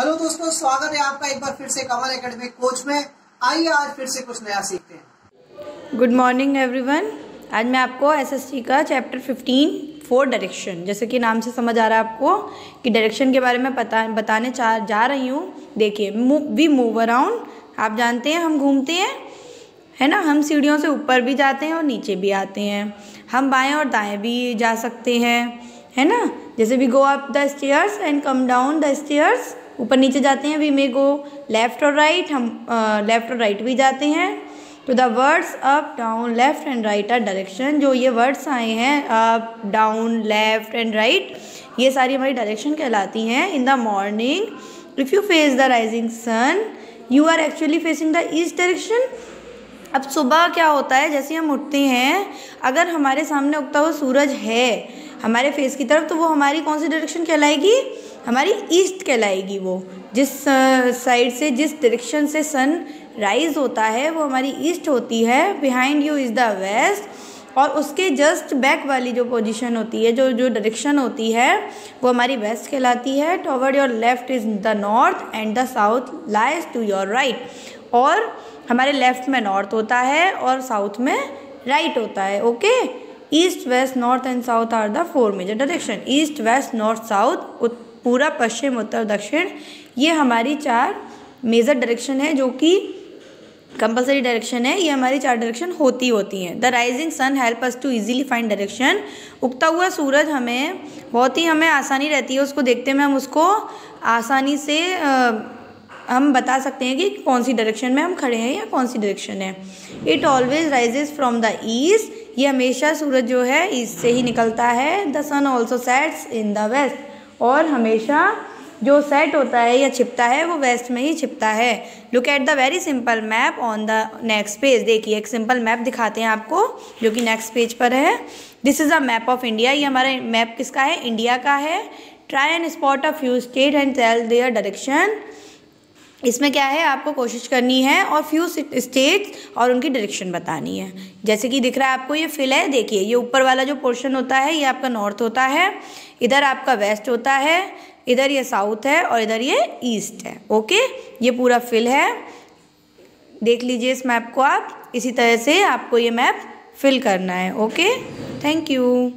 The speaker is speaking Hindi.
हेलो दोस्तों, स्वागत है आपका एक बार फिर से कमल एकेडमी कोच में। आइए आज फिर से कुछ नया सीखते हैं। गुड मॉर्निंग एवरीवन आज मैं आपको एसएसटी का चैप्टर 15 फोर डायरेक्शन जैसे कि नाम से समझ आ रहा है आपको कि डायरेक्शन के बारे में पता, बताने चा, जा रही हूँ। देखिए वी मूव अराउंड आप जानते हैं, हम घूमते हैं, है ना? हम सीढ़ियों से ऊपर भी जाते हैं और नीचे भी आते हैं। हम बाएँ और दाएँ भी जा सकते हैं, है ना? जैसे we go up the stairs and come down the stairs ऊपर नीचे जाते हैं वी मे गो लेफ़्ट और राइट हम लेफ़्ट और राइट भी जाते हैं। तो the words up down left and right are direction जो ये वर्ड्स आए हैं up down left and right ये सारी हमारी डायरेक्शन कहलाती हैं in the morning if you face the rising sun you are actually facing the east direction अब सुबह क्या होता है, जैसे हम उठते हैं, अगर हमारे सामने उगता हुआ सूरज है हमारे फेस की तरफ़ तो वो हमारी कौन सी डायरेक्शन कहलाएगी? हमारी ईस्ट कहलाएगी वो। जिस साइड से, जिस डायरेक्शन से सन राइज होता है, वो हमारी ईस्ट होती है। Behind you is the west और उसके जस्ट बैक वाली जो पोजीशन होती है, जो जो डायरेक्शन होती है, वो हमारी वेस्ट कहलाती है। Toward your left is the north and the south lies to your right और हमारे लेफ़्ट में नॉर्थ होता है और साउथ में राइट होता है okay east west north and south are the four major direction. East west north south पूरा पश्चिम उत्तर दक्षिण ये हमारी चार मेजर डायरेक्शन है जो कि कंपलसरी डायरेक्शन है। ये हमारी चार डायरेक्शन होती होती हैं। The rising sun help us to easily find direction. उगता हुआ सूरज हमें बहुत ही हमें आसानी रहती है उसको देखते में। हम उसको आसानी से आ, हम बता सकते हैं कि कौन सी डायरेक्शन में हम खड़े हैं या कौन सी डायरेक्शन है। It always rises from the east. ये हमेशा सूरज जो है ईस्ट से ही निकलता है। The sun also sets in the west और हमेशा जो सेट होता है या छिपता है, वो वेस्ट में ही छिपता है। Look at the very simple map on the next page देखिए, एक सिंपल मैप दिखाते हैं आपको, जो कि नेक्स्ट पेज पर है। This is a map of India ये हमारा मैप किसका है? इंडिया का है। Try and spot a few state and tell their direction इसमें क्या है, आपको कोशिश करनी है और फ्यू स्टेट्स और उनकी डायरेक्शन बतानी है। जैसे कि दिख रहा है आपको, ये फिल है, देखिए, ये ऊपर वाला जो पोर्शन होता है, ये आपका नॉर्थ होता है, इधर आपका वेस्ट होता है, इधर ये साउथ है और इधर ये ईस्ट है। ओके ये पूरा फिल है। देख लीजिए इस मैप को आप। इसी तरह से आपको ये मैप फिल करना है। Okay thank you